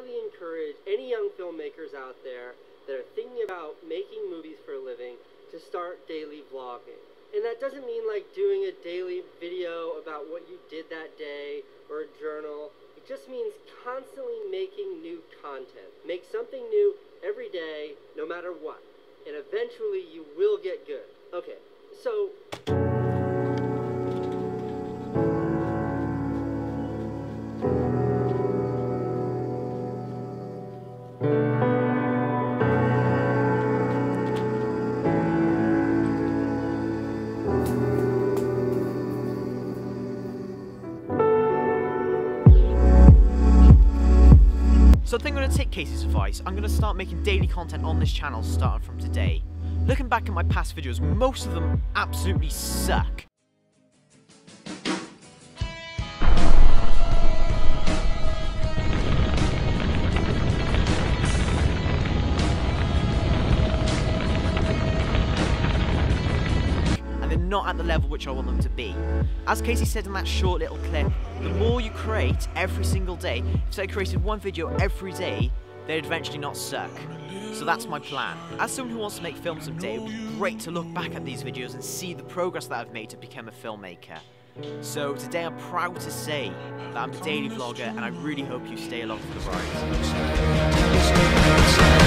highly encourage any young filmmakers out there that are thinking about making movies for a living to start daily vlogging. And that doesn't mean like doing a daily video about what you did that day or a journal. It just means constantly making new content. Make something new every day, no matter what. And eventually you will get good. Okay, so So I think I'm going to take Casey's advice. I'm going to start making daily content on this channel starting from today. Looking back at my past videos, most of them absolutely suck. They're not at the level which I want them to be. As Casey said in that short little clip, the more you create every single day, if I created one video every day, they'd eventually not suck. So that's my plan. As someone who wants to make films someday, it would be great to look back at these videos and see the progress that I've made to become a filmmaker. So today I'm proud to say that I'm a daily vlogger and I really hope you stay along for the ride.